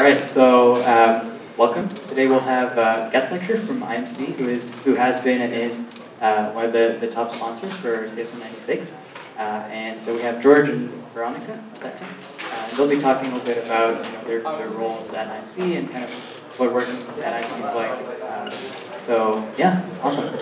All right, so um, welcome. Today we'll have a guest lecture from IMC, who is who has been and is uh, one of the, the top sponsors for CS196. Uh, and so we have George and Veronica. Is that right? Uh, they'll be talking a little bit about you know, their, their roles at IMC and kind of what working at IMC is like. Uh, so yeah, awesome.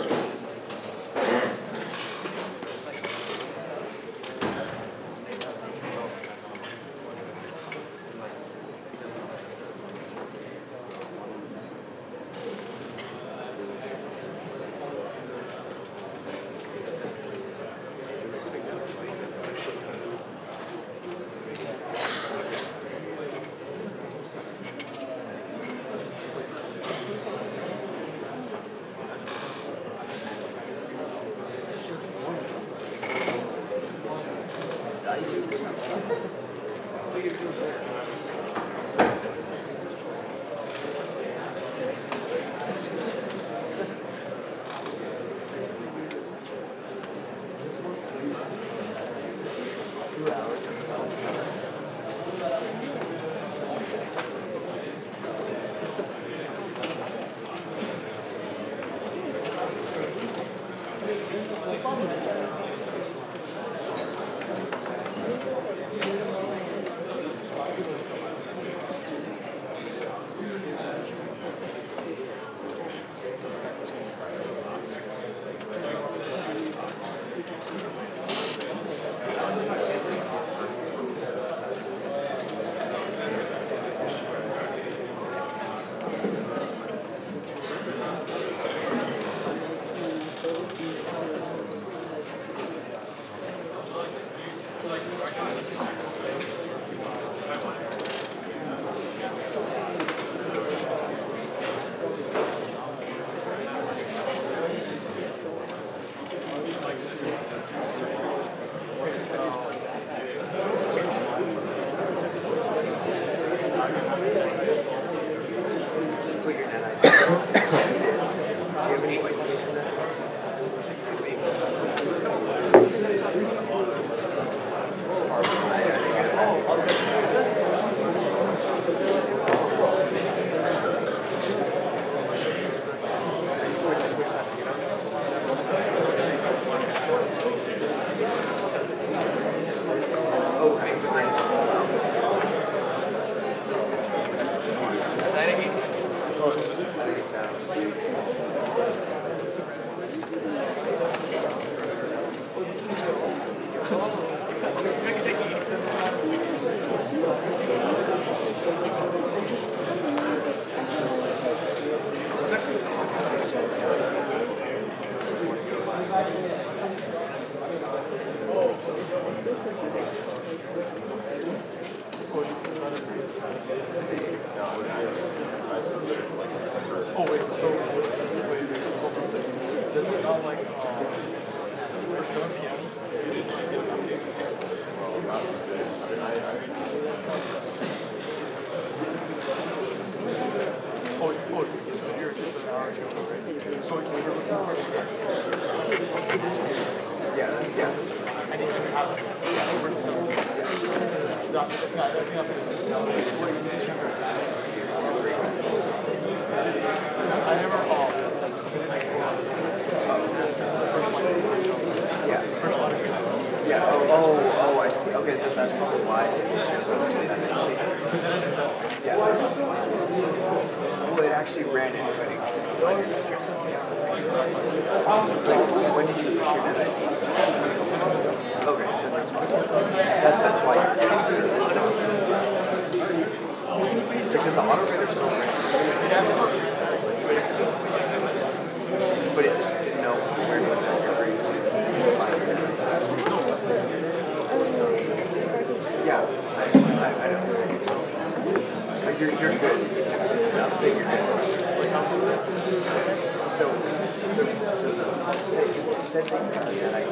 yeah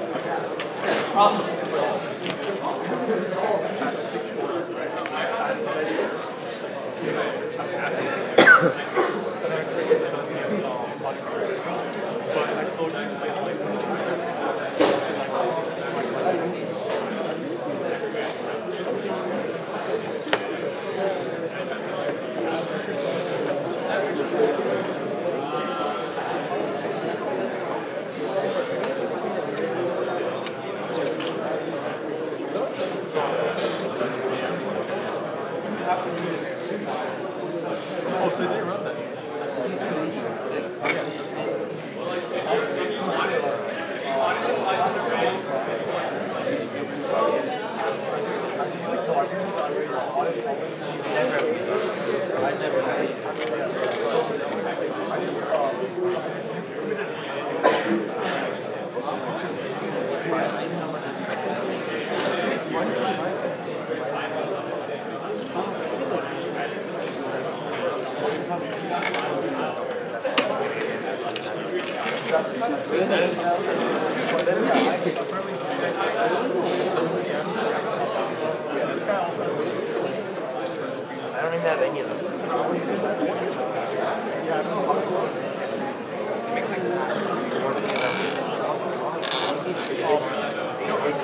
they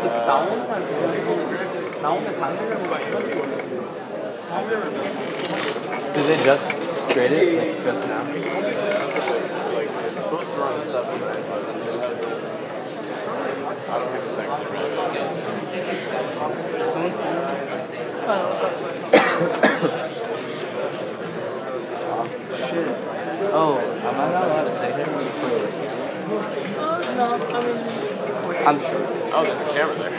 아니 근데 나오는 날 나오면 당근이라고 Did they just trade it like, just now? It's supposed to run at seven, right? I don't think it's actually ready. Oh, am I not allowed to say here? I'm sure. Oh, there's a camera there.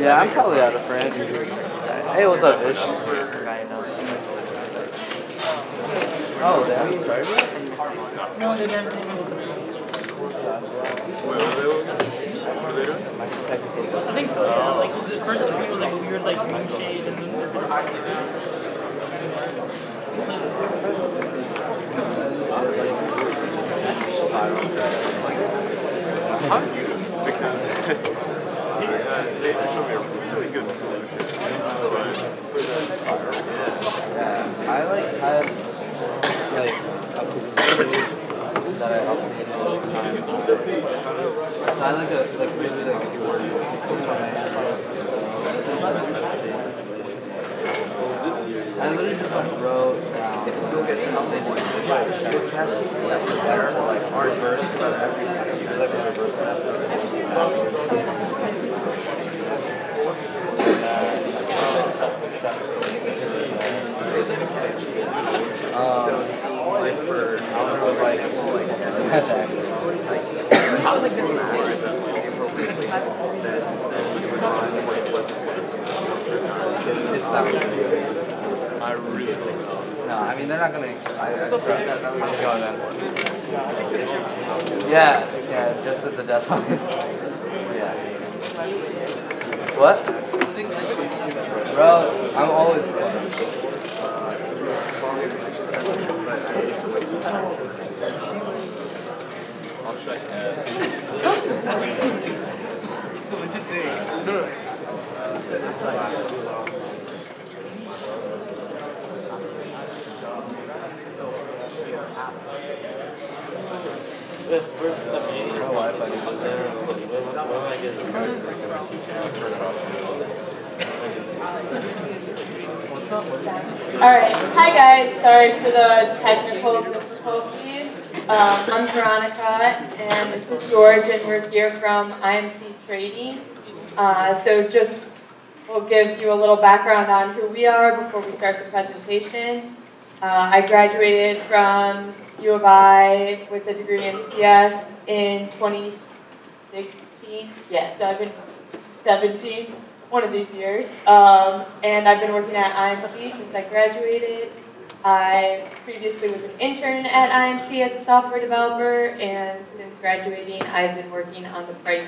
Yeah, I'm probably out of frame. Hey, what's up, Ish? Oh, they haven't started yet? No, they never did. Wait, what are they looking? What are they doing? I think so, yeah. Like, 'cause the first screen was like a weird, like, green shade, and then the How do you? Showed me a really good solution. But for the spiral, Yeah, I like had like a position that I the time. I like a like really like keyword I literally just like wrote down. You'll get something. The test pieces that were like are reversed, but every time you like reverse So see, like for algebra, like well, like how they get that? That that you would run when it was. It's not I really think so. No, I mean they're not gonna expire. So that, that I'm was going then. Yeah, yeah, just at the deadline. yeah. What? Bro, I'm always close. I'll check Ed. What's up? All right. Hi, guys. Sorry for the technical difficulties. Um, I'm Veronica, and this is George, and we're here from IMC Trading. Uh, so just we'll give you a little background on who we are before we start the presentation. Uh, I graduated from U of I with a degree in CS in 2016. Yeah, so I've been 17, one of these years. Um, and I've been working at IMC since I graduated. I previously was an intern at IMC as a software developer, and since graduating, I've been working on the team.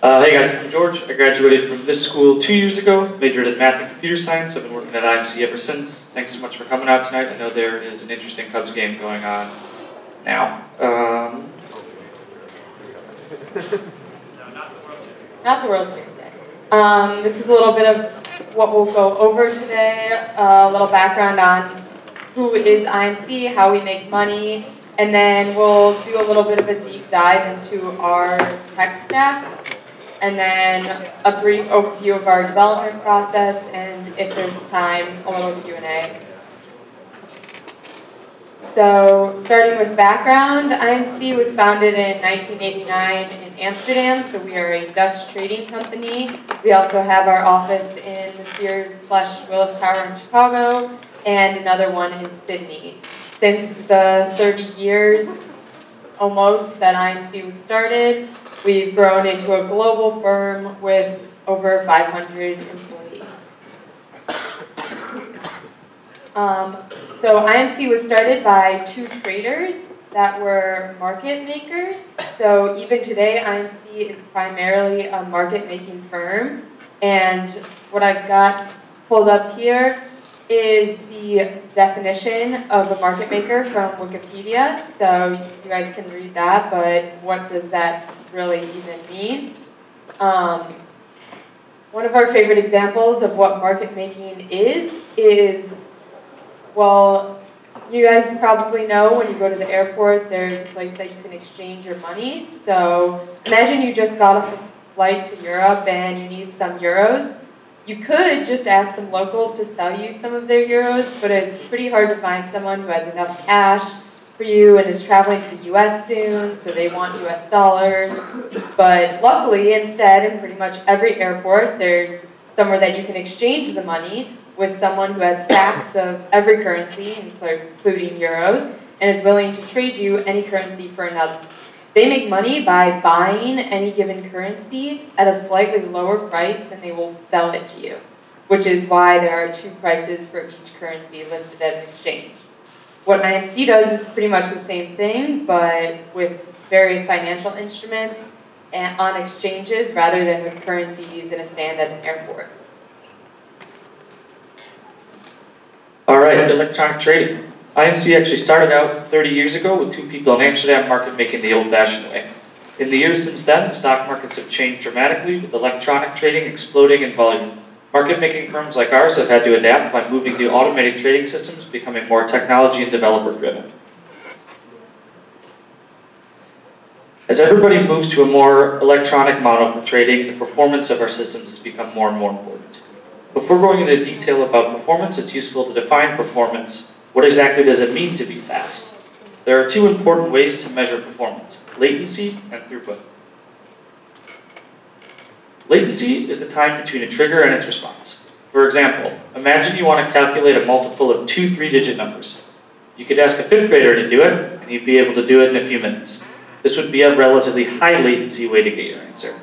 Uh, hey guys, I'm George. I graduated from this school two years ago, majored in math and computer science. I've been working at IMC ever since. Thanks so much for coming out tonight. I know there is an interesting Cubs game going on now. Um, not the World Series. Um, this is a little bit of what we'll go over today, a little background on who is IMC, how we make money, and then we'll do a little bit of a deep dive into our tech stack, and then a brief overview of our development process, and if there's time, a little Q&A. So, starting with background, IMC was founded in 1989 in Amsterdam, so we are a Dutch trading company. We also have our office in the Sears slash Willis Tower in Chicago and another one in Sydney. Since the 30 years almost that IMC was started, we've grown into a global firm with over 500 employees. Um, so IMC was started by two traders that were market makers. So even today, IMC is primarily a market making firm. And what I've got pulled up here is the definition of a market maker from Wikipedia. So you guys can read that, but what does that really even mean? Um, one of our favorite examples of what market making is, is, well, you guys probably know when you go to the airport, there's a place that you can exchange your money. So imagine you just got off a flight to Europe and you need some euros. You could just ask some locals to sell you some of their euros, but it's pretty hard to find someone who has enough cash for you and is traveling to the US soon, so they want US dollars. But luckily, instead, in pretty much every airport, there's somewhere that you can exchange the money with someone who has stacks of every currency, including euros, and is willing to trade you any currency for another. They make money by buying any given currency at a slightly lower price than they will sell it to you, which is why there are two prices for each currency listed as an exchange. What IMC does is pretty much the same thing, but with various financial instruments and on exchanges rather than with currencies in a stand at an airport. All right, electronic trading. IMC actually started out 30 years ago with two people in Amsterdam market making the old-fashioned way. In the years since then, the stock markets have changed dramatically, with electronic trading exploding in volume. Market-making firms like ours have had to adapt by moving to automated trading systems, becoming more technology and developer-driven. As everybody moves to a more electronic model for trading, the performance of our systems has become more and more important. Before going into detail about performance, it's useful to define performance what exactly does it mean to be fast? There are two important ways to measure performance, latency and throughput. Latency is the time between a trigger and its response. For example, imagine you want to calculate a multiple of two three-digit numbers. You could ask a fifth grader to do it, and he'd be able to do it in a few minutes. This would be a relatively high latency way to get your answer.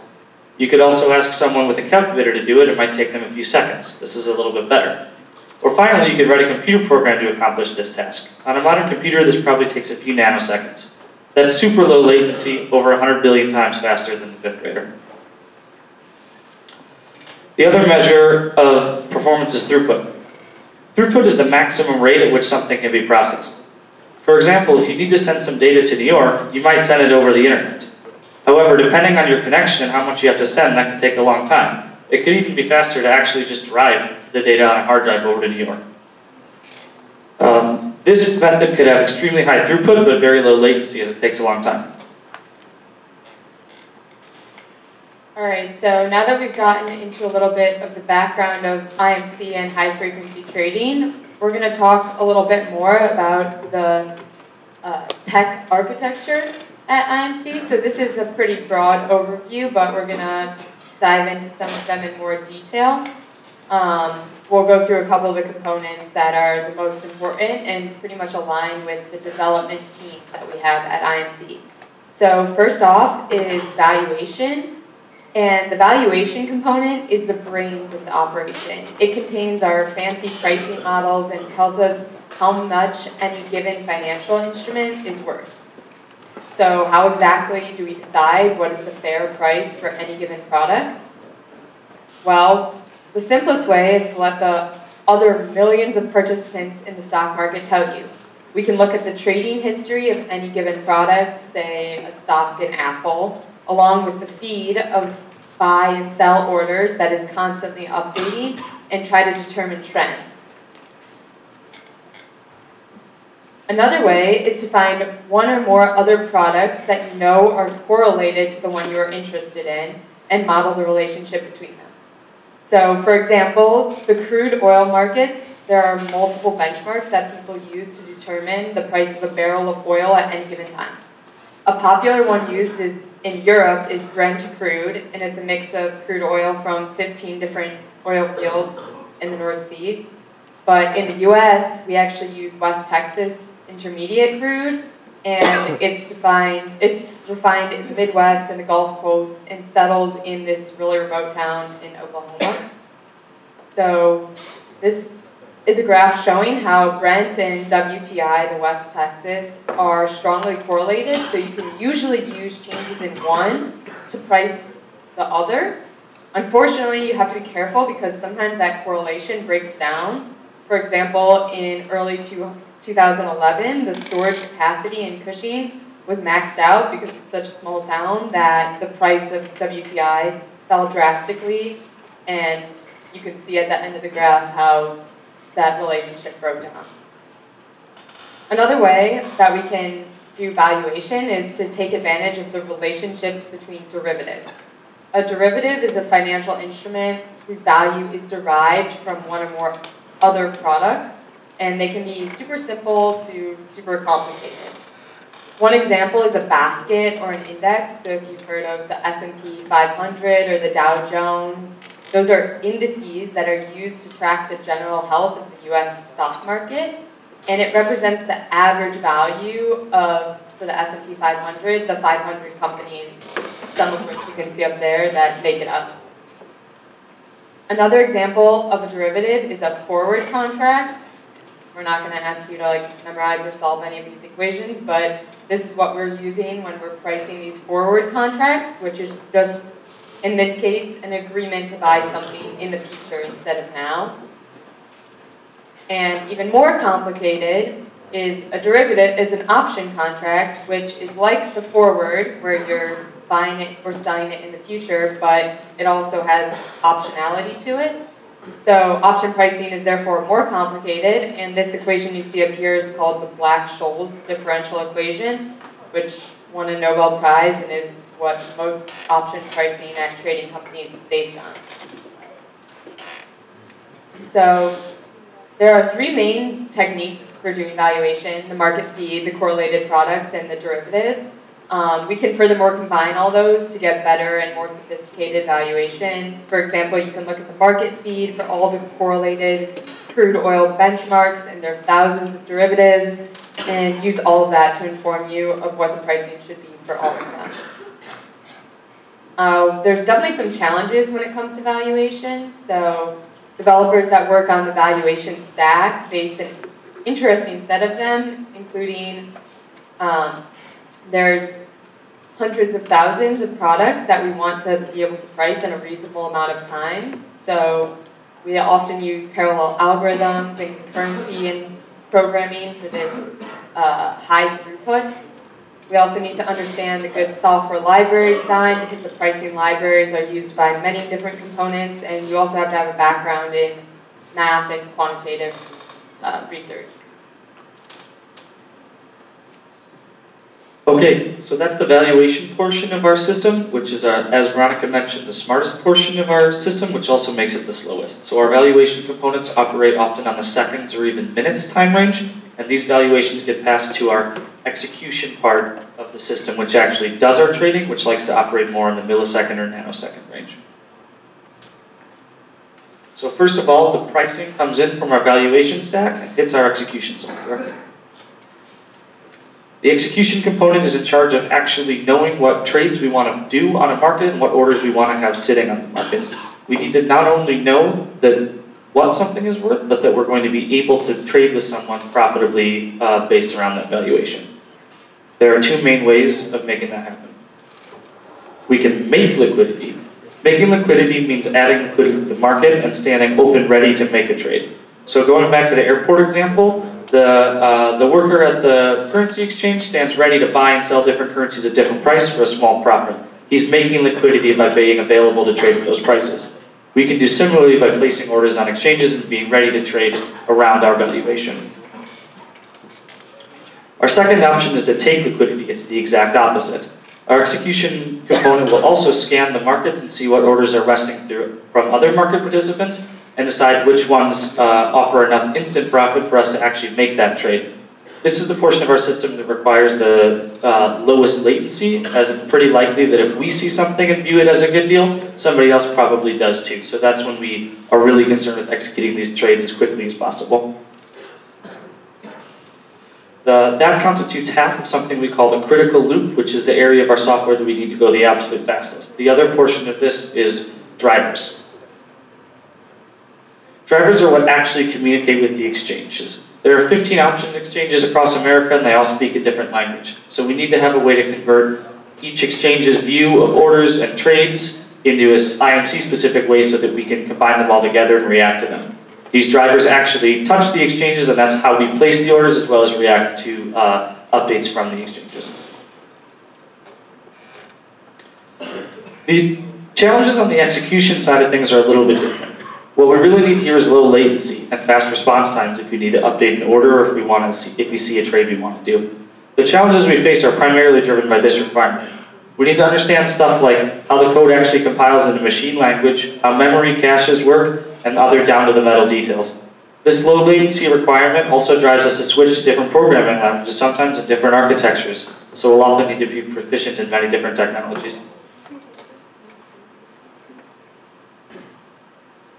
You could also ask someone with a calculator to do it, it might take them a few seconds. This is a little bit better. Or finally, you could write a computer program to accomplish this task. On a modern computer, this probably takes a few nanoseconds. That's super low latency, over 100 billion times faster than the fifth grader. The other measure of performance is throughput. Throughput is the maximum rate at which something can be processed. For example, if you need to send some data to New York, you might send it over the internet. However, depending on your connection and how much you have to send, that can take a long time. It could even be faster to actually just drive the data on a hard drive over to New York. Um, this method could have extremely high throughput, but very low latency as it takes a long time. All right, so now that we've gotten into a little bit of the background of IMC and high frequency trading, we're going to talk a little bit more about the uh, tech architecture at IMC. So this is a pretty broad overview, but we're going to dive into some of them in more detail. Um, we'll go through a couple of the components that are the most important and pretty much align with the development teams that we have at IMC. So first off is valuation. And the valuation component is the brains of the operation. It contains our fancy pricing models and tells us how much any given financial instrument is worth. So how exactly do we decide what is the fair price for any given product? Well, the simplest way is to let the other millions of participants in the stock market tell you. We can look at the trading history of any given product, say a stock in Apple, along with the feed of buy and sell orders that is constantly updating and try to determine trends. Another way is to find one or more other products that you know are correlated to the one you are interested in and model the relationship between them. So for example, the crude oil markets, there are multiple benchmarks that people use to determine the price of a barrel of oil at any given time. A popular one used is in Europe is Brent crude, and it's a mix of crude oil from 15 different oil fields in the North Sea. But in the US, we actually use West Texas intermediate crude, and it's defined, it's refined in the Midwest and the Gulf Coast and settled in this really remote town in Oklahoma. So this is a graph showing how Brent and WTI, the West Texas, are strongly correlated. So you can usually use changes in one to price the other. Unfortunately, you have to be careful because sometimes that correlation breaks down. For example, in early two, 2011, the storage capacity in Cushing was maxed out because it's such a small town that the price of WTI fell drastically. And you can see at the end of the graph how that relationship broke down. Another way that we can do valuation is to take advantage of the relationships between derivatives. A derivative is a financial instrument whose value is derived from one or more other products, and they can be super simple to super complicated. One example is a basket or an index. So if you've heard of the S&P 500 or the Dow Jones, those are indices that are used to track the general health of the US stock market. And it represents the average value of, for the S&P 500, the 500 companies, some of which you can see up there that make it up. Another example of a derivative is a forward contract. We're not going to ask you to like memorize or solve any of these equations, but this is what we're using when we're pricing these forward contracts, which is just, in this case, an agreement to buy something in the future instead of now. And even more complicated is a derivative is an option contract, which is like the forward, where you're buying it or selling it in the future, but it also has optionality to it. So option pricing is therefore more complicated, and this equation you see up here is called the Black-Scholes differential equation, which won a Nobel Prize and is what most option pricing at trading companies is based on. So there are three main techniques for doing valuation, the market feed, the correlated products, and the derivatives. Um, we can furthermore combine all those to get better and more sophisticated valuation. For example, you can look at the market feed for all the correlated crude oil benchmarks, and there are thousands of derivatives, and use all of that to inform you of what the pricing should be for all of them. Uh, there's definitely some challenges when it comes to valuation. So developers that work on the valuation stack face an interesting set of them, including um, there's hundreds of thousands of products that we want to be able to price in a reasonable amount of time. So we often use parallel algorithms and concurrency in programming for this uh, high throughput. We also need to understand the good software library design because the pricing libraries are used by many different components and you also have to have a background in math and quantitative uh, research. Okay, so that's the valuation portion of our system, which is, uh, as Veronica mentioned, the smartest portion of our system, which also makes it the slowest. So our valuation components operate often on the seconds or even minutes time range, and these valuations get passed to our execution part of the system, which actually does our trading, which likes to operate more in the millisecond or nanosecond range. So first of all, the pricing comes in from our valuation stack and hits our execution software. The execution component is in charge of actually knowing what trades we want to do on a market and what orders we want to have sitting on the market. We need to not only know that what something is worth, but that we're going to be able to trade with someone profitably uh, based around that valuation. There are two main ways of making that happen. We can make liquidity. Making liquidity means adding liquidity to the market and standing open ready to make a trade. So going back to the airport example, the, uh, the worker at the currency exchange stands ready to buy and sell different currencies at different price for a small profit. he's making liquidity by being available to trade at those prices. We can do similarly by placing orders on exchanges and being ready to trade around our valuation. Our second option is to take liquidity. It's the exact opposite. Our execution component will also scan the markets and see what orders are resting through from other market participants and decide which ones uh, offer enough instant profit for us to actually make that trade. This is the portion of our system that requires the uh, lowest latency, as it's pretty likely that if we see something and view it as a good deal, somebody else probably does too. So that's when we are really concerned with executing these trades as quickly as possible. The, that constitutes half of something we call the critical loop, which is the area of our software that we need to go the absolute fastest. The other portion of this is drivers. Drivers are what actually communicate with the exchanges. There are 15 options exchanges across America and they all speak a different language. So we need to have a way to convert each exchange's view of orders and trades into a IMC specific way so that we can combine them all together and react to them. These drivers actually touch the exchanges and that's how we place the orders as well as react to uh, updates from the exchanges. The challenges on the execution side of things are a little bit different. What we really need here is low latency and fast response times if you need to update an order or if we want to see, if we see a trade we want to do. The challenges we face are primarily driven by this requirement. We need to understand stuff like how the code actually compiles into machine language, how memory caches work, and other down-to-the-metal details. This low latency requirement also drives us to switch to different programming languages, sometimes in different architectures, so we'll often need to be proficient in many different technologies.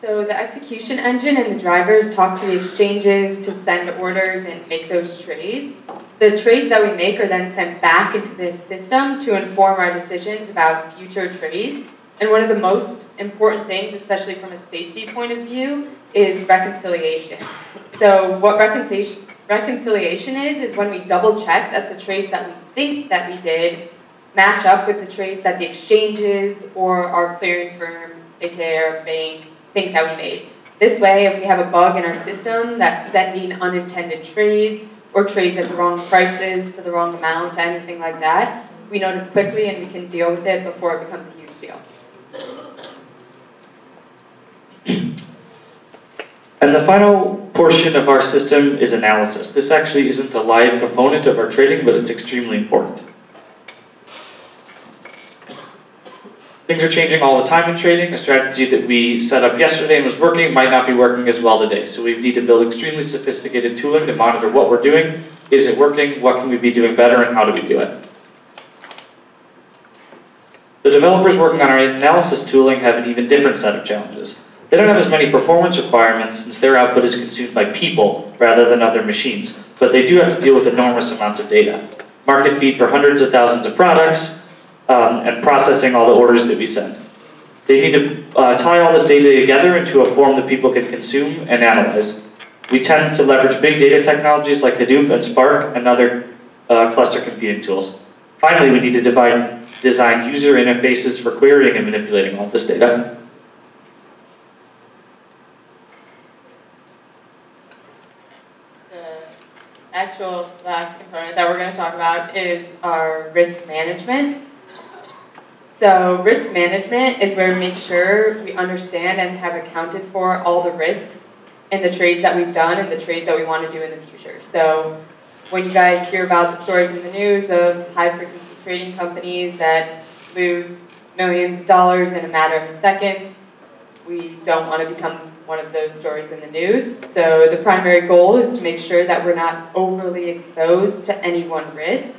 So the execution engine and the drivers talk to the exchanges to send orders and make those trades. The trades that we make are then sent back into this system to inform our decisions about future trades. And one of the most important things, especially from a safety point of view, is reconciliation. So what reconciliation reconciliation is, is when we double check that the trades that we think that we did match up with the trades that the exchanges or our clearing firm, aka our bank, think that we made. This way, if we have a bug in our system that's sending unintended trades or trades at the wrong prices for the wrong amount, anything like that, we notice quickly and we can deal with it before it becomes a huge deal. And the final portion of our system is analysis. This actually isn't a live component of our trading, but it's extremely important. Things are changing all the time in trading. A strategy that we set up yesterday and was working might not be working as well today. So we need to build extremely sophisticated tooling to monitor what we're doing. Is it working? What can we be doing better? And how do we do it? The developers working on our analysis tooling have an even different set of challenges. They don't have as many performance requirements since their output is consumed by people rather than other machines, but they do have to deal with enormous amounts of data. Market feed for hundreds of thousands of products, um, and processing all the orders that we send. They need to uh, tie all this data together into a form that people can consume and analyze. We tend to leverage big data technologies like Hadoop and Spark and other uh, cluster computing tools. Finally, we need to divide, design user interfaces for querying and manipulating all this data. The actual last component that we're going to talk about is our risk management. So risk management is where we make sure we understand and have accounted for all the risks in the trades that we've done and the trades that we want to do in the future. So when you guys hear about the stories in the news of high frequency trading companies that lose millions of dollars in a matter of seconds, we don't want to become one of those stories in the news. So the primary goal is to make sure that we're not overly exposed to any one risk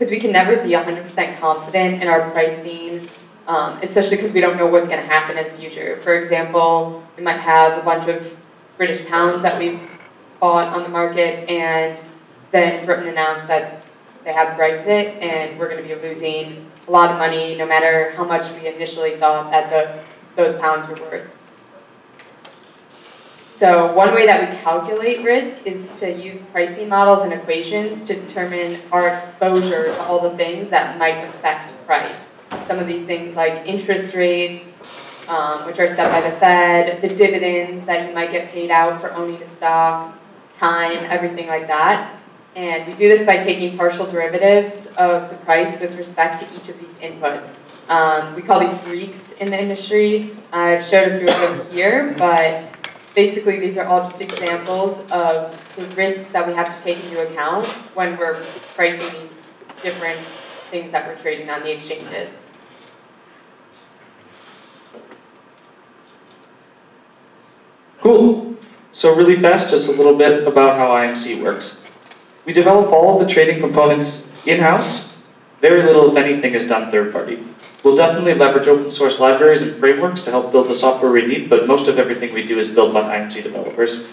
because we can never be 100% confident in our pricing, um, especially because we don't know what's going to happen in the future. For example, we might have a bunch of British pounds that we've bought on the market, and then Britain announced that they have Brexit, and we're going to be losing a lot of money no matter how much we initially thought that the, those pounds were worth. So one way that we calculate risk is to use pricing models and equations to determine our exposure to all the things that might affect price. Some of these things like interest rates, um, which are set by the Fed, the dividends that you might get paid out for owning a stock, time, everything like that. And we do this by taking partial derivatives of the price with respect to each of these inputs. Um, we call these Greeks in the industry. I've showed a few of them here, but basically these are all just examples of the risks that we have to take into account when we're pricing these different things that we're trading on the exchanges. Cool. So really fast, just a little bit about how IMC works. We develop all of the trading components in-house. Very little, if anything, is done third-party. We'll definitely leverage open source libraries and frameworks to help build the software we need, but most of everything we do is built by IMC developers.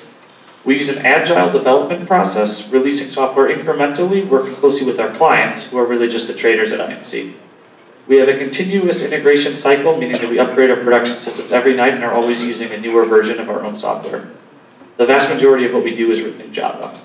We use an agile development process, releasing software incrementally, working closely with our clients, who are really just the traders at IMC. We have a continuous integration cycle, meaning that we upgrade our production systems every night and are always using a newer version of our own software. The vast majority of what we do is written in Java.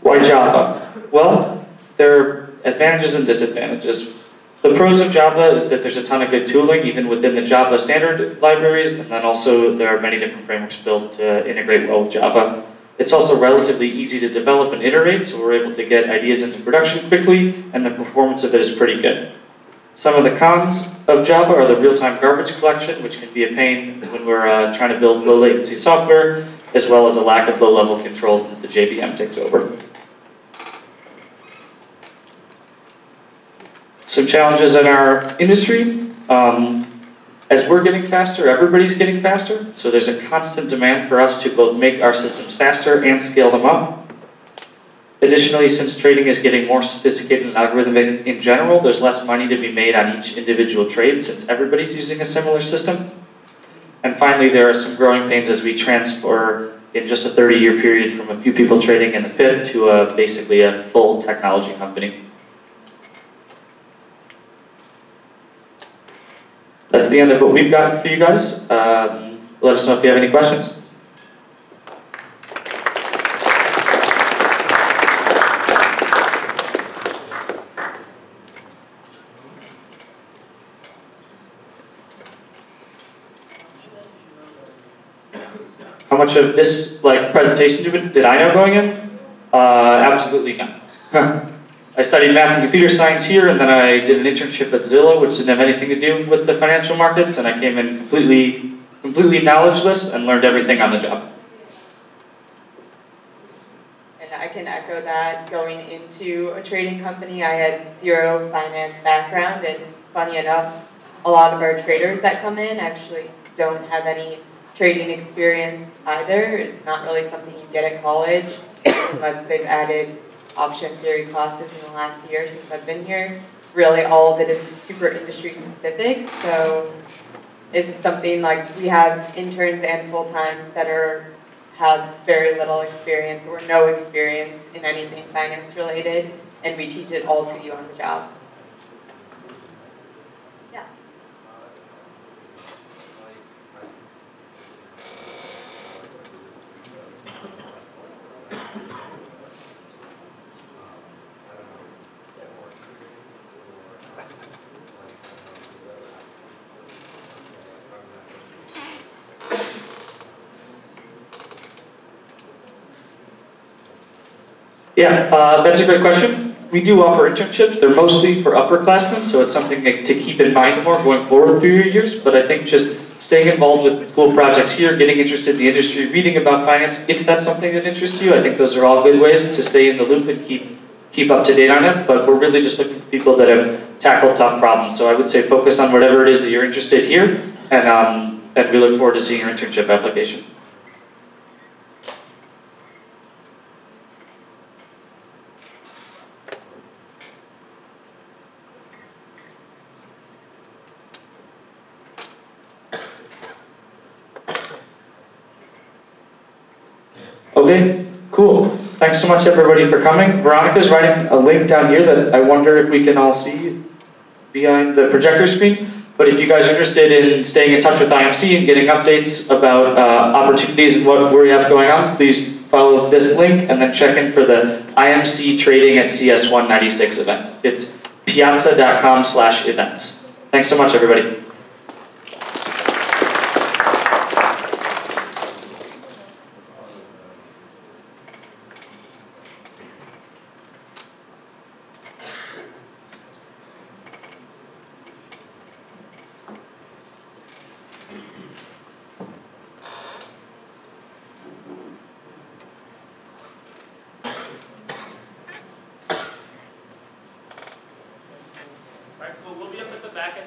Why Java? Well, there are advantages and disadvantages. The pros of Java is that there's a ton of good tooling, even within the Java standard libraries, and then also there are many different frameworks built to integrate well with Java. It's also relatively easy to develop and iterate, so we're able to get ideas into production quickly, and the performance of it is pretty good. Some of the cons of Java are the real-time garbage collection, which can be a pain when we're uh, trying to build low-latency software, as well as a lack of low-level control since the JVM takes over. Some challenges in our industry. Um, as we're getting faster, everybody's getting faster, so there's a constant demand for us to both make our systems faster and scale them up. Additionally, since trading is getting more sophisticated and algorithmic in general, there's less money to be made on each individual trade since everybody's using a similar system. And finally, there are some growing pains as we transfer in just a 30-year period from a few people trading in the pit to a, basically a full technology company. That's the end of what we've got for you guys. Um, let us know if you have any questions. How much of this like presentation did, I know going in? Uh, absolutely none. I studied math and computer science here, and then I did an internship at Zillow, which didn't have anything to do with the financial markets, and I came in completely, completely knowledgeless and learned everything on the job. And I can echo that. Going into a trading company, I had zero finance background, and funny enough, a lot of our traders that come in actually don't have any trading experience either. It's not really something you get at college unless they've added option theory classes in the last year since I've been here. Really, all of it is super industry specific, so it's something like we have interns and full-times that are have very little experience or no experience in anything finance related, and we teach it all to you on the job. Yeah, uh, that's a great question. We do offer internships. They're mostly for upperclassmen, so it's something to keep in mind more going forward through your years. But I think just staying involved with cool projects here, getting interested in the industry, reading about finance, if that's something that interests you, I think those are all good ways to stay in the loop and keep keep up to date on it. But we're really just looking for people that have tackled tough problems. So I would say focus on whatever it is that you're interested here, and um, and we look forward to seeing your internship application. Okay, cool. Thanks so much everybody for coming. Veronica's writing a link down here that I wonder if we can all see behind the projector screen. But if you guys are interested in staying in touch with IMC and getting updates about uh, opportunities and what we have going on, please follow this link and then check in for the IMC Trading at CS196 event. It's piazza.com slash events. Thanks so much, everybody.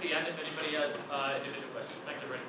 the end if anybody has uh, individual questions. Thanks, everybody.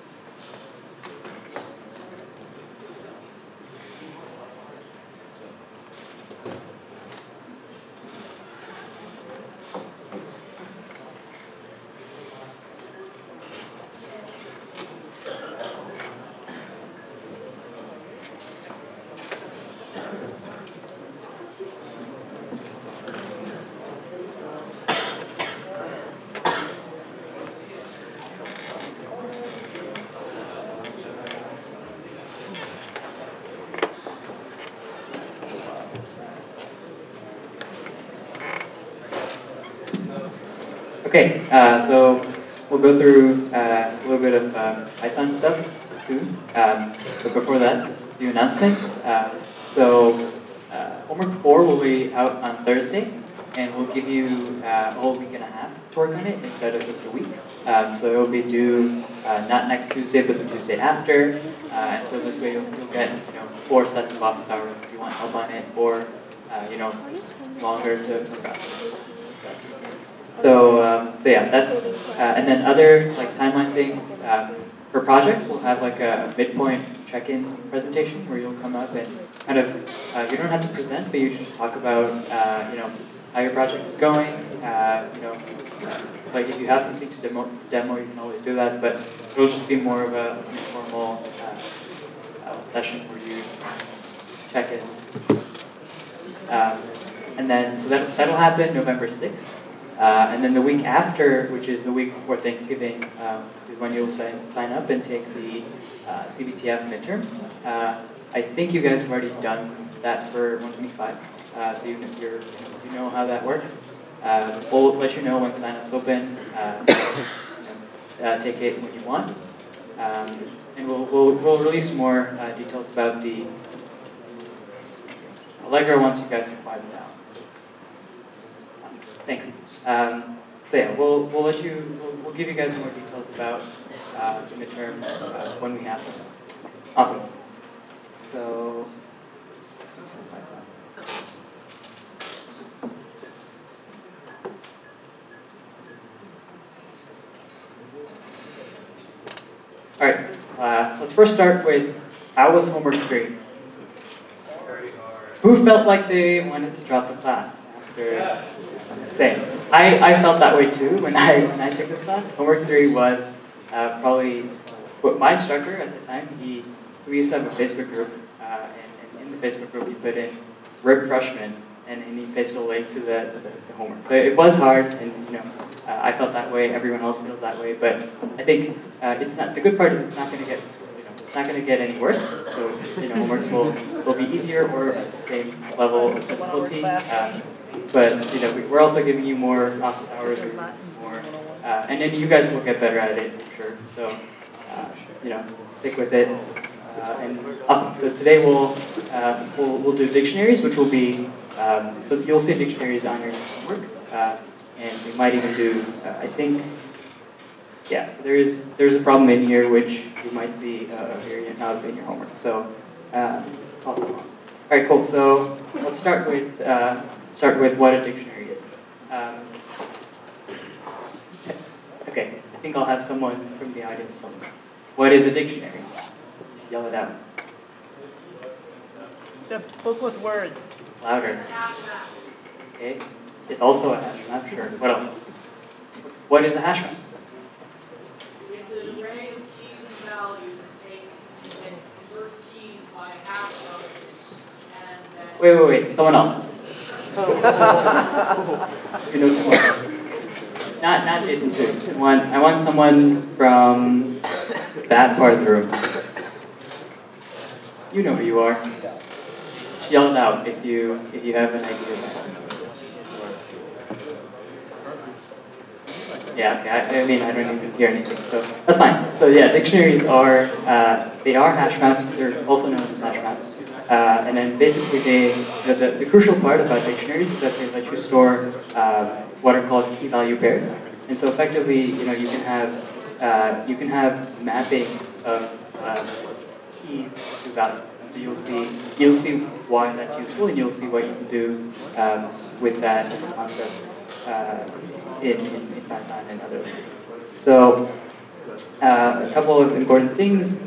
Okay, uh, so we'll go through uh, a little bit of uh, Python stuff soon. Um, but before that, just a few announcements. Uh, so uh, homework four will be out on Thursday, and we'll give you uh, a whole week and a half to work on it instead of just a week. Um, so it will be due uh, not next Tuesday, but the Tuesday after. And so this way you'll, you'll get you know four sets of office hours if you want help on it, or you know longer to progress. So, um, so yeah, that's, uh, and then other like timeline things, um, per project, we'll have like a midpoint check-in presentation where you'll come up and kind of, uh, you don't have to present, but you just talk about, uh, you know, how your project is going, uh, you know, uh, like if you have something to demo, demo, you can always do that, but it'll just be more of a informal, uh, uh, session where you check in. Um, and then, so that, that'll happen November 6th. Uh, and then the week after, which is the week before Thanksgiving, um, is when you'll sign, sign up and take the uh, CBTF midterm. Uh, I think you guys have already done that for 125, uh, so you, you know how that works. Uh, we'll let you know when sign-up's open. Uh, so know, take it when you want. Um, and we'll, we'll, we'll release more details about the Allegro once you guys apply them now. Thanks. Um, so yeah, we'll, we'll let you, we'll, we'll, give you guys more details about uh, the midterm uh, when we have them. Awesome. So, all right, uh, let's first start with how was homework three? Who felt like they wanted to drop the class after? Same. I, I felt that way too when I when I took this class. Homework three was uh, probably what my instructor at the time. He we used to have a Facebook group, uh, and, and, in the Facebook group he put in RIP freshman, and, and he pasted a link to the, the, the, homework. So it was hard, and you know uh, I felt that way. Everyone else feels that way, but I think uh, it's not. The good part is it's not going to get it's not going to get any worse. So you know homeworks will will be easier or at the same level of difficulty. Um, but you know, we're also giving you more office hours, more, uh, and then you guys will get better at it, for sure. So, uh, you know, stick with it. Uh, and awesome. So today we'll, uh, we'll we'll do dictionaries, which will be um, so you'll see dictionaries on your next homework, uh, and we might even do uh, I think. Yeah, so there is there's a problem in here which you might see a variant of in your homework. So, um, all right, cool. So let's start with start with what a dictionary is. Um, okay, I think I'll have someone from the audience tell me. What is a dictionary? Yell it out. The book with words. Louder. Okay, it's also a hash map, sure. What else? What is a hash map? It's an array of keys and values that takes and converts keys by hash numbers and then... Wait, wait, wait. Someone else. You know. Not, not Jason too. I want, I want someone from that part of the room. You know who you are. Yell it out if you if you have an idea. Yeah, okay. I, I, mean, I don't even hear anything, so that's fine. So yeah, dictionaries are uh, they are hash maps. They're also known as hash maps. Uh, and then basically they, the, the, the, crucial part about dictionaries is that they let you store uh, what are called key value pairs. And so effectively, you know, you can have, uh, you can have mappings of uh, keys to values. And so you'll see, you'll see why that's useful and you'll see what you can do um, with that as a concept uh, in, in, in Python and other languages. So uh, a couple of important things.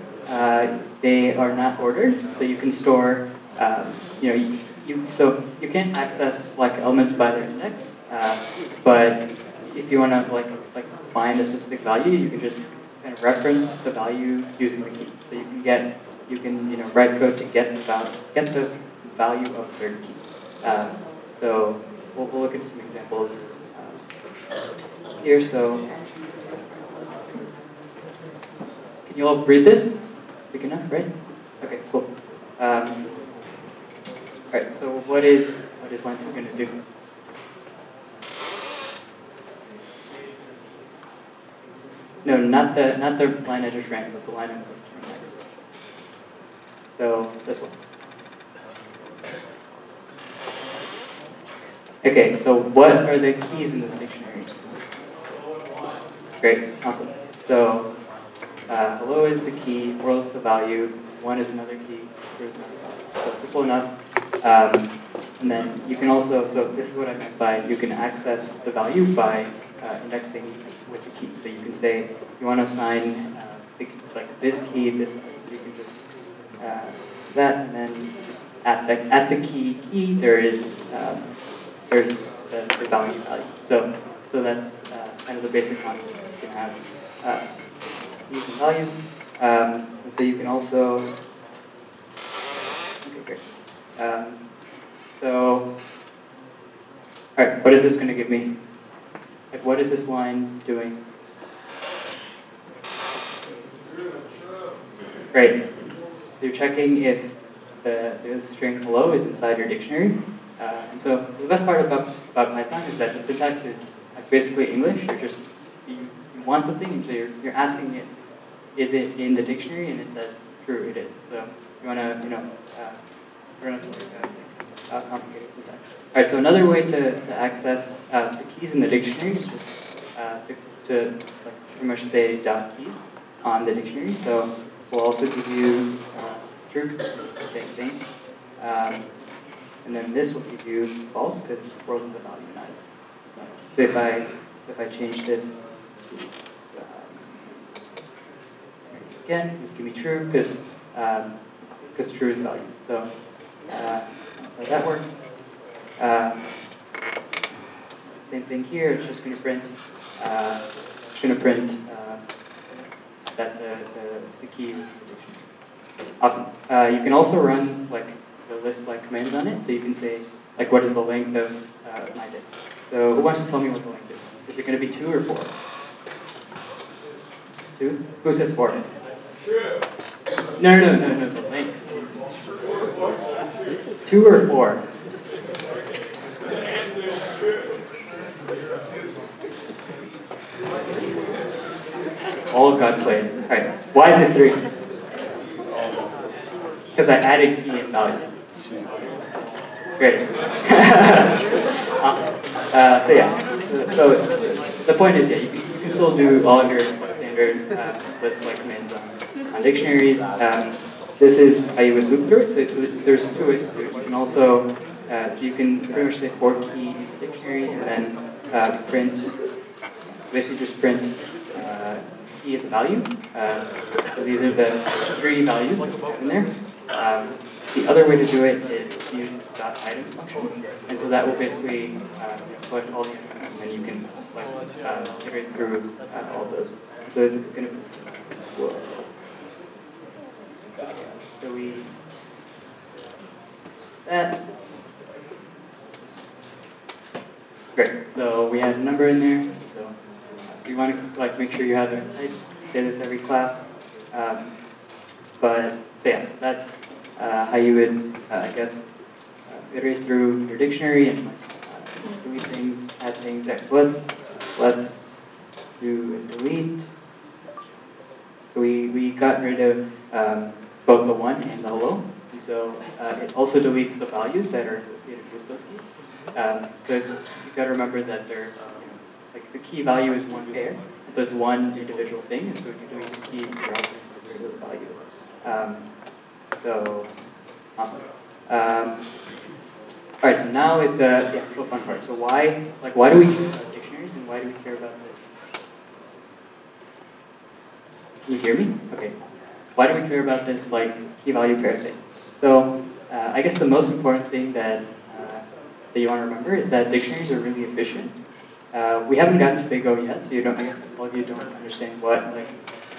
They are not ordered, so you can store. Um, you know, you, you, so you can't access like elements by their index, uh, but if you want to like like find a specific value, you can just kind of reference the value using the key. So you can get you can you know write code to get the value get the value of a certain key. Uh, so we'll, we'll look at some examples uh, here. So can you all read this? Big enough, right? Okay, cool. Um, all right. So what is what is line going to do? No, not the not the line I just ran, but the line I'm going to run next. So this one. Okay, so what are the keys in this dictionary? Great, awesome. So uh, hello is the key, world is the value, one is another key, another value. So simple enough. Um, and then you can also, so this is what I meant by you can access the value by uh, indexing with the key. So you can say you want to assign uh, the, like this key, this. So you can just uh, that, and then at the at the key key there is um, there's the, the value value. So so that's uh, kind of the basic concept. You can have keys and values, um, and so you can also okay great. Um, so all right, what is this going to give me? Like, what is this line doing? Great. So you're checking if the, the string hello is inside your dictionary. Uh, and so, so, the best part about, about Python is that the syntax is like basically English. You're just, you, you want something, and so you're, you're asking it, is it in the dictionary? And it says, true, it is. So you want to, you know, uh, not about uh, complicated syntax. All right, so another way to, to access uh, the keys in the dictionary is just uh, to, to like, pretty much say dot keys on the dictionary. So we'll also give you uh, true because it's the same thing. Um, and then this will give you false because world is a value, not so, so if I if I change this to, again, it can be true because because um, true is value. So uh, that works. Uh, same thing here. It's just going to print. Uh, it's going to print uh, that the, the, the key dictionary. Awesome. Uh, you can also run like the list like commands on it. So you can say like what is the length of uh, my div. So who wants to tell me what the length is? Is it going to be two or four? Two? Who says four? No, no, no, no, the length. Two or four? All got played. All right. Why is it three? Because I added key and value. Great. Uh, so yeah. So the point is, yeah, you can, you can still do all of your standard uh, list like commands on, on dictionaries. Um, this is how you would loop through it. So there's two ways to do it. You can also, uh, so you can pretty much say for key dictionary and then uh, print, basically just print uh, key the value. Uh, so these are the three values that we have in there. Um, the other way to do it is use dot items function, and so that will basically uh, collect all the items, and then you can like uh, iterate through uh, all those. So it's going to. So we that great. So we had a number in there. So, so you want to like make sure you have the types. Say this every class. Um, but so yeah, so that's uh, how you would, uh, I guess, uh, iterate through your dictionary and like, uh, delete things, add things. Right, so let's let's do a delete. So we, we got rid of um, both the one and the hello. And so uh, it also deletes the values that are associated with those keys. Um, so you've got to remember that they're, you know, like the key value is one pair, and so it's one individual thing, and so if you're doing the key, you're also rid of the value. Um, so, awesome. Um, all right, so now is the, the actual fun part. So why, like, why do we care about dictionaries and why do we care about this? Can you hear me? Okay. Why do we care about this like key value pair thing? So uh, I guess the most important thing that uh, that you want to remember is that dictionaries are really efficient. Uh, we haven't gotten to Big O yet, so you don't. I guess all of you don't understand what like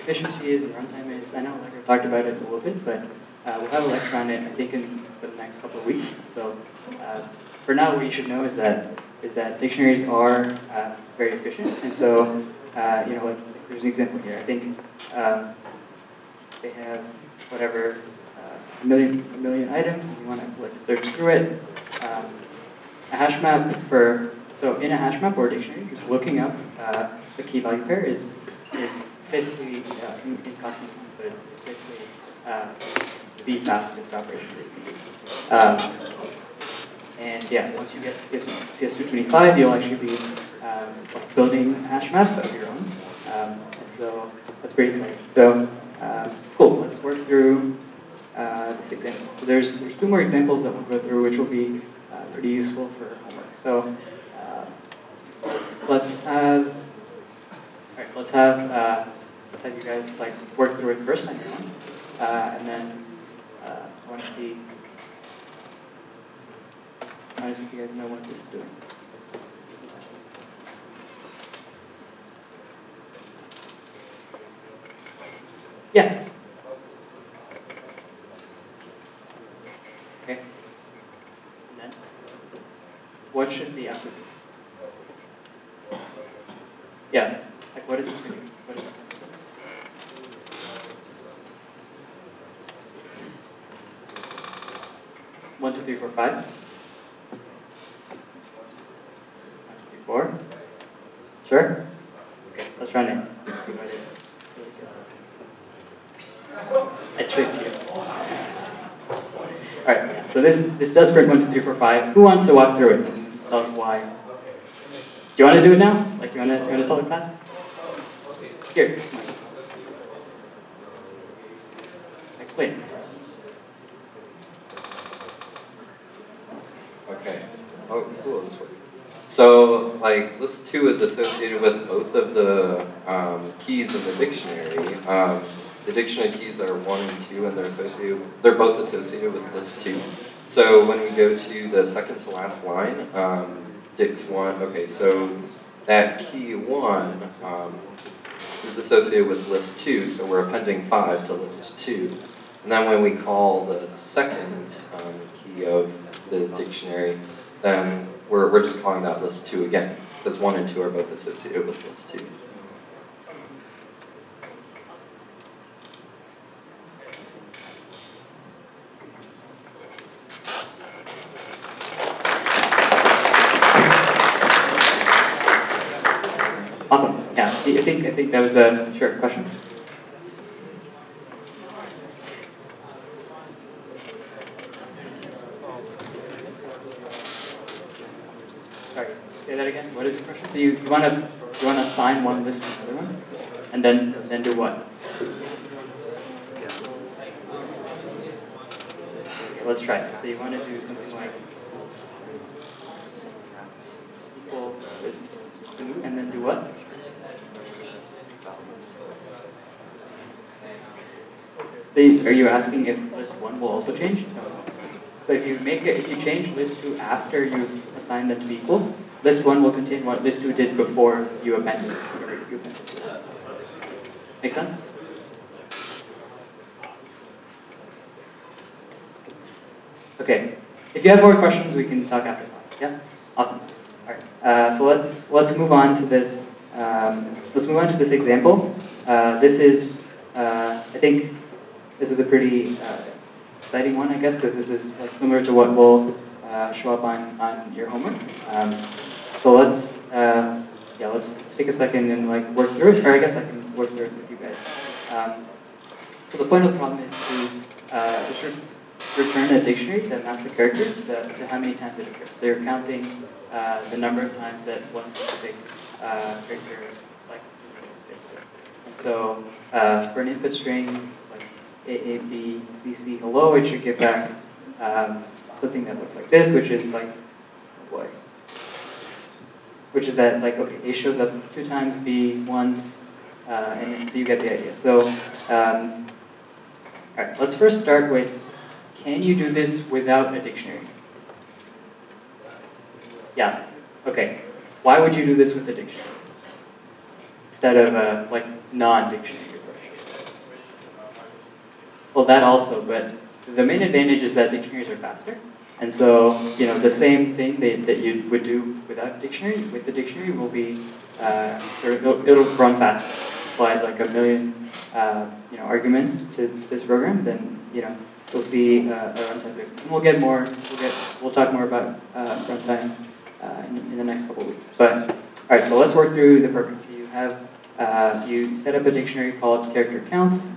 efficiency is and runtime is. I know like I talked about it a little bit, but uh, we'll have a lecture on it. I think in the next couple of weeks. So uh, for now, what you should know is that is that dictionaries are uh, very efficient, and so you know like, there's an example here. I think um, they have whatever uh, a million a million items, and you want to like search through it. Um, a hash map for so in a hash map or dictionary, just looking up uh, the key value pair is is basically uh, in, in constant time, but it's basically uh, the fastest operation that you can do. Um, and yeah, once you get to CS, CS225, you'll actually be um, building a hash map of your own. Um, and so that's pretty exciting. So work through uh, this example. So there's, there's two more examples that we'll go through, which will be uh, pretty useful for homework. So uh, let's have, all right, let's have, uh, let's have you guys like work through it first own, uh, and then uh, I want to see I want to see if you guys know what this is doing. Yeah. Okay. And then, what should the output be? Yeah. Like, what is this doing? What is this doing? One, two, three, four, five. One, two, three, four. Sure? Okay, let's run it. I tricked you. Alright, so this, this does print 1, 2, 3, 4, 5. Who wants to walk through it tell us why? Do you want to do it now? Like, you want to, you want to tell the class? Here. Explain. Okay. Oh, cool. This works. So, like, list two is associated with both of the um, keys in the dictionary. Um, the dictionary keys are one and two, and they're associated. They're both associated with list two. So when we go to the second to last line, um, dict one. Okay, so that key one um, is associated with list two, so we're appending five to list two. And then when we call the second um, key of the dictionary, then we're, we're just calling that list two again, because one and two are both associated with list two. Awesome. Yeah, I think, I think that was a, sure, question? Sorry, say that again. What is your question? So you, you want to you want to assign one list to another one, and then then do what? Okay, let's try. So you want to do something like equal list two, and then do what? So are you asking if list one will also change? No. So if you make it, if you change list two after you assign them to be equal, list one will contain what list two did before you you appended. Make sense? Okay. If you have more questions, we can talk after class. Yeah. Awesome. All right. Uh, so let's let's move on to this. Um, let's move on to this example. Uh, this is, uh, I think, this is a pretty uh, exciting one, I guess, because this is like similar to what will uh, show up on, on your homework. Um, so let's, uh, yeah, let's, take a second and like work through it, or I guess I can work through it with you guys. Um, so the point of the problem is to uh, just re- return a dictionary that maps a character to, to how many times it occurs. So you're counting uh, the number of times that one specific uh, character like is. And so for an input string like A, A, B, C, C, hello, it should give back um, something that looks like this, which is like, boy, which is that like, okay, A shows up two times, B once, uh, and so you get the idea. So, um, all right, let's first start with, can you do this without a dictionary? Yes. Okay. Why would you do this with a dictionary instead of a like non-dictionary? Well, that also, but the main advantage is that dictionaries are faster. And so, you know, the same thing that, that you would do without a dictionary, with the dictionary will be, uh, it'll, it'll run faster. Apply like a million, uh, you know, arguments to this program, then, you know, you'll see uh, a runtime. And we'll get more, we'll get, we'll talk more about uh, runtime uh, in, in the next couple of weeks. But, all right, so let's work through the program. So you have, uh, you set up a dictionary called character counts,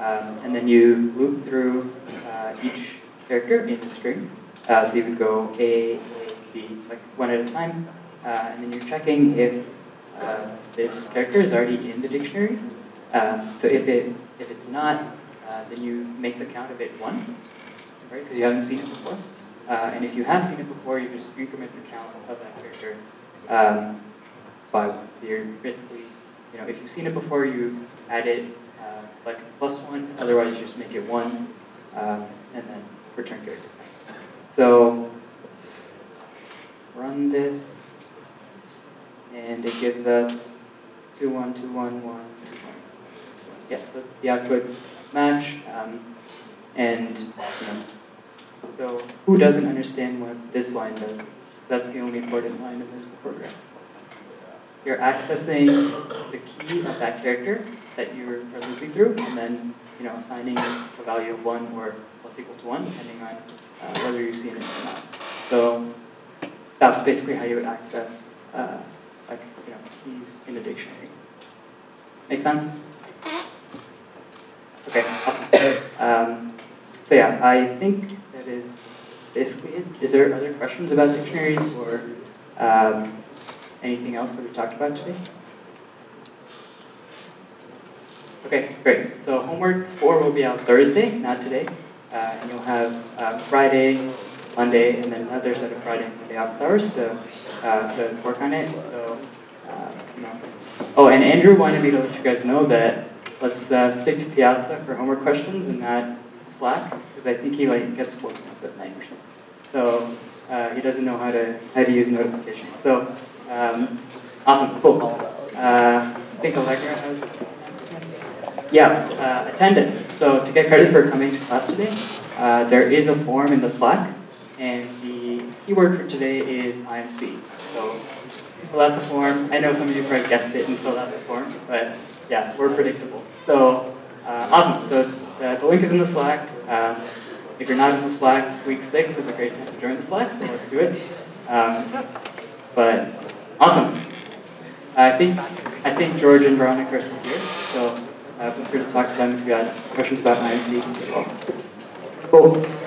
um, and then you loop through uh, each character in the string. Uh, so you would go A, A, B, like one at a time, uh, and then you're checking if uh, this character is already in the dictionary. Um, so if it if it's not, uh, then you make the count of it one, right? Because you haven't seen it before. Uh, and if you have seen it before, you just increment the count of that character um, by one. So you're basically, you know, if you've seen it before, you add it like plus one. Otherwise, you just make it one, um, and then return character. So let's run this, and it gives us two one two one one two one. Yeah, so the outputs match, um, and you know, so who doesn't understand what this line does? 'Cause That's the only important line in this program. You're accessing the key of that character that you are looping through, and then you know assigning a value of one or plus equal to one, depending on uh, whether you've seen it or not. So that's basically how you would access uh, like you know keys in the dictionary. Make sense? Okay, awesome. Um, so yeah, I think that is basically it. Is there other questions about dictionaries or um, anything else that we talked about today? Okay, great. So homework four will be out Thursday, not today. Uh, and you'll have uh, Friday, Monday, and then another set of Friday and Monday office hours to, uh, to work on it. So, uh, you know. Oh, and Andrew wanted me to let you guys know that let's uh, stick to Piazza for homework questions and not Slack, because I think he like gets woken up at night or something. So uh, he doesn't know how to how to use notifications. So um, awesome, cool. Uh, I think Allegra has. Yes, uh, attendance. So to get credit for coming to class today, uh, there is a form in the Slack, and the keyword for today is IMC. So fill out the form. I know some of you probably guessed it and filled out the form, but yeah, we're predictable. So uh, awesome. So the, the link is in the Slack. Um, if you're not in the Slack, week six is a great time to join the Slack, so let's do it. Um, but awesome. I think I think George and Veronica are still here, so uh, feel free to talk to them if you have questions about IMC as well. Cool.